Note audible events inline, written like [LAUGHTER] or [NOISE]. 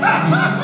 Ha [LAUGHS] ha!